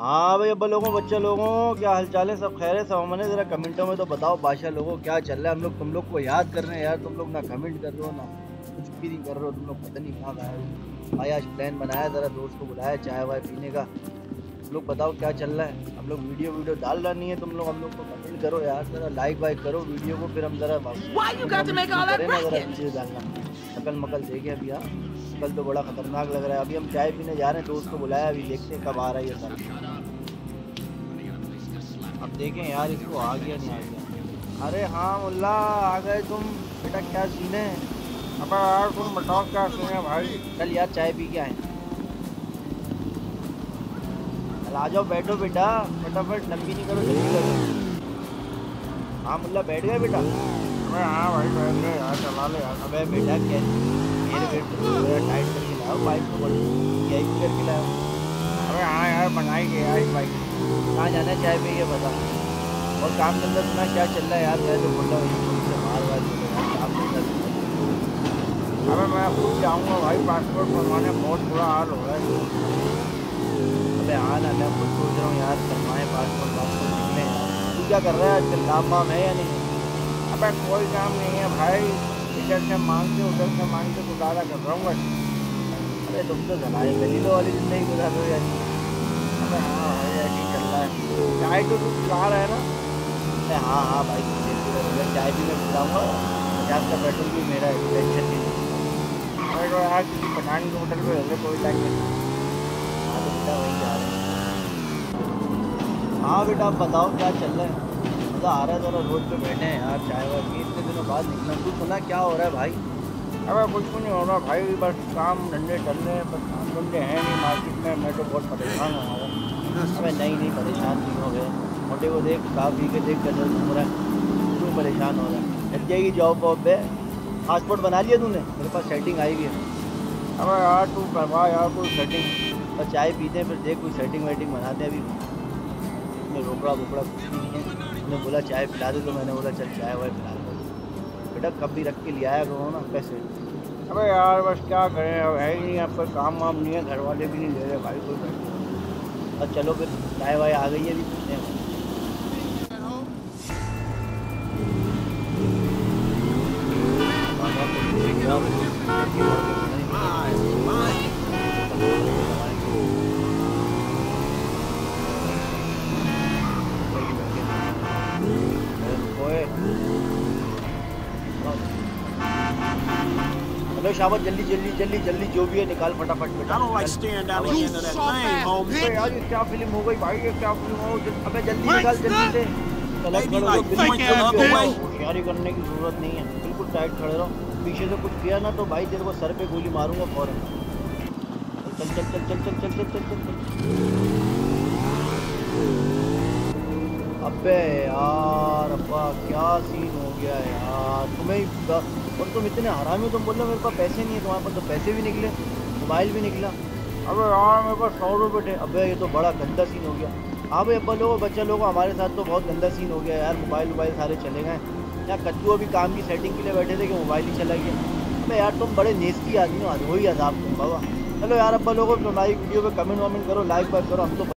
हाँ भाई अब्बा लोगों बच्चे लोगों क्या हाल चाल है? सब खैर है सब हमने ज़रा कमेंटों में तो बताओ बादशाह लोगों क्या चल रहा है? हम लोग तुम लोग को याद कर रहे हैं यार। तुम लोग ना कमेंट कर रहे हो ना कुछ भी नहीं कर रहे हो। तुम लोग पता नहीं कहाँ गए हो। भाई आज प्लान बनाया ज़रा दोस्त को बुलाया चाय वाय पीने का। तुम लोग बताओ क्या चल रहा है? हम लोग वीडियो वीडियो डाल रहा नहीं है तुम लोग। हम लोग को कमेंट करो यार ज़रा लाइक वाइक करो वीडियो को फिर हम ज़रा डालना शकल मकल देखे अभी यार कल तो बड़ा खतरनाक लग रहा है। अभी हम चाय पीने जा रहे हैं दोस्त को बुलाया अभी देखते हैं कब आ रहा है ये सर अब देखें यार इसको आ गया नहीं आ गया। अरे हाँ मुल्ला आ गए तुम। बेटा क्या सीन है? अब यार तुम बताओ क्या सीन है भाई। चल यार चाय पी के आए। चल आ जाओ बैठो बेटा। फटाफट लंबी नहीं करो जल्दी करो। हाँ मुल्ला बैठ गए बेटा। अबे हाँ भाई बैठ गए। यार चला ले यार। अबे बेटा वेट टाइट करके लाओ बाइक करके लाओ अबे हाँ यार बनाई गया यार बाइक कहाँ जाना चाय पे ये बता और काम धंधा सुना क्या चल रहा है यार मैं तो बोल रहा हूँ से काम धंधा अरे मैं खुद जाऊँगा भाई पासपोर्ट बनवाने बहुत बुरा हाल हो रहा है अबे हाँ ना खुद सोच रहा हूँ यार बनवाए पासपोर्ट पासपोर्ट निकले तू क्या कर रहा है आजकल काम वाम है या नहीं अबे कोई काम नहीं है, भाई। इधर से मांगते उधर से मांग के गुजारा कर रहा हूँ बस। अरे तुम तो जलाए गलीलो वाली ज़िंदगी गुजार रहे हो यार। अबे हाँ भाई ऐसे चल रहा है। चाय तो तुम पिला रहा है ना? अरे हाँ हाँ भाई चाय भी मैं पिलाऊँगा। पचास का पेट्रोल भी मेरा है टेंशन नहीं अरे तो यार, किसी पठान के होटल पर रहते कोई टाइम नहीं। हाँ तो बेटा वहीं जा रहे हैं। हाँ बेटा, आप बताओ क्या चल रहा है? मज़ा आ रहा है ज़रा रोड पे बैठे हैं यार चाय वाय पी इतने दिनों बाद निकला। तू सुना क्या हो रहा है भाई? अरे कुछ भी नहीं हो रहा भाई बस काम धंधे चल रहे हैं बस काम धंधे हैं नहीं मार्केट में मैं तो बहुत परेशान हो। रहा हूँ अबे नहीं नहीं परेशान नहीं हो गए। मोटे को देख खा पी के देख कर घूम रहा है क्यों परेशान हो रहा है? लग जाएगी जॉब वॉब पे। पासपोर्ट बना लिया तूने? मेरे पास सेटिंग आई हुई है। अब यार तू करवा यार कोई सेटिंग और चाय पीते हैं फिर देख कोई सेटिंग वेटिंग बनाते हैं अभी। उसमें रोकड़ा वोकड़ा कुछ भी नहीं है। उसने बोला चाय पिला दे। तो मैंने बोला चल चाय वाय पिला दो। बेटा कब भी रख के ले आया करो ना पैसे। अरे यार बस क्या करें अब है ही नहीं आपका काम वाम नहीं है घर वाले भी नहीं ले रहे भाई कोई और चलो फिर चाय वाय आ गई है अभी पीते हेलो शाबाश जल्दी जल्दी जल्दी जल्दी जो भी है निकाल फटाफट बेटा। Don't like staring down the end of that thing, यार ये क्या फ़िल्म हो गई भाई ये क्या फ़िल्म हो? अबे जल्दी निकाल जल्दी से. होशियारी करने की ज़रूरत नहीं है। बिल्कुल टाइट खड़े रहो। पीछे से कुछ किया ना तो भाई तेरे को सर पे गोली मारूँगा फ़ौरन। चल चल चल चल चल चल चल चल चल चल। अबे यार, अब्बा, क्या सीन हो गया यार? तुम्हें और तुम इतने हरामी हो, तुम बोल रहे मेरे पास पैसे नहीं है, तुम्हारे पास तो पैसे भी निकले, मोबाइल भी निकला। अबे यार, मेरे पास सौ रुपये थे। अबे, ये तो बड़ा गंदा सीन हो गया। हाँ भाई, अब्बा, लोगों, बच्चा लोगों, हमारे साथ तो बहुत गंदा सीन हो गया यार। मोबाइल वोबाइल सारे चले गए। यहाँ कद्दू अभी काम की सेटिंग के लिए बैठे थे कि मोबाइल ही चला गया। अबे यार, तुम बड़े नेस्ती आदमी हो हो ही अजाब तुम, बाबा। चलो यार, अब्बा, लोगों, तुम्हारी वीडियो पे कमेंट वमेंट करो लाइक वाइक करो, हम तो